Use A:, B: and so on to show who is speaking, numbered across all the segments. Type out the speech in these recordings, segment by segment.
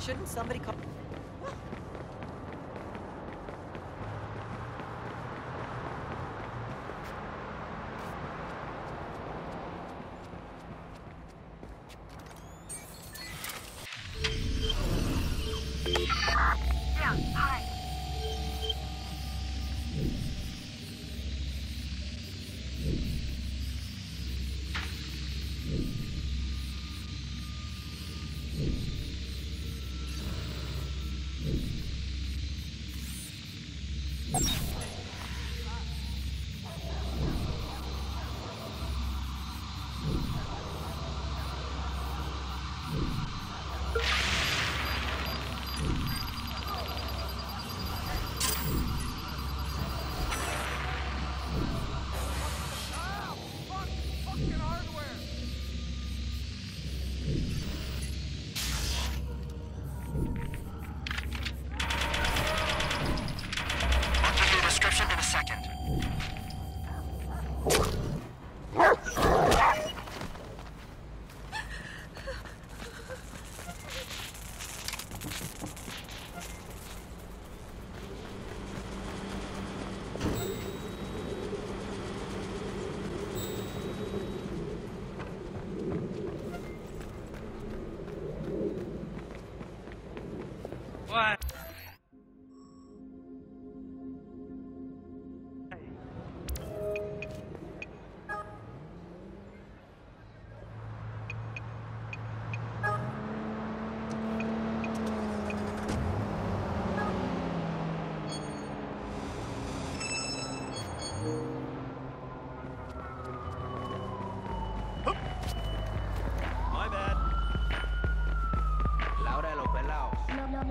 A: Shouldn't somebody call?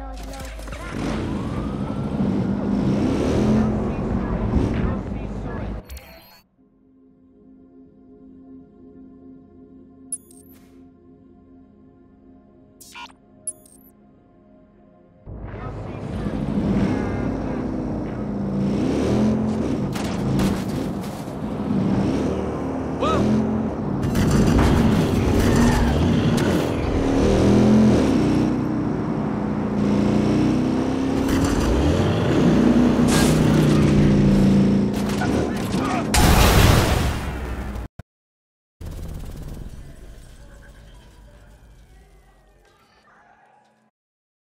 A: load, load.